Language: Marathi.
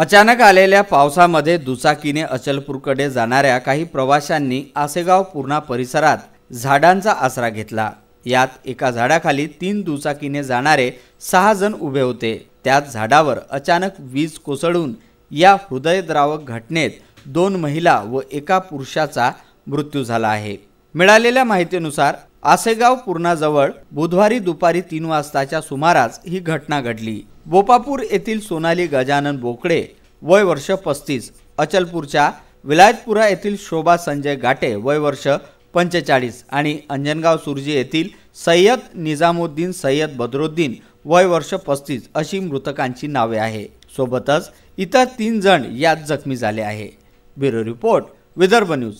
अचानक आलेल्या पावसामध्ये दुचाकीने अचलपूरकडे जाणाऱ्या काही प्रवाशांनी आसेगाव पूर्णा परिसरात झाडांचा आसरा घेतला. यात एका झाडाखाली तीन दुचाकीने जाणारे सहा जण उभे होते. त्याच झाडावर अचानक वीज कोसळून या हृदयद्रावक घटनेत दोन महिला व एका पुरुषाचा मृत्यू झाला आहे. मिळालेल्या माहितीनुसार आसेगाव पूर्णाजवळ बुधवारी दुपारी तीन वाजताच्या सुमारास ही घटना घडली. बोपापूर येथील सोनाली गजानन बोकडे वय वर्ष पस्तीस. अचलपूरच्या विलायतपुरा येथील शोभा संजय गाटे वय वर्ष पंचेचाळीस आणि अंजनगाव सुरजी येथील सय्यद निजामुद्दीन सय्यद बदरुद्दीन वय वर्ष पस्तीस अशी मृतकांची नावे आहे. सोबतच इतर तीन जण यात जखमी झाले आहे. Bureau report Vidarbha news.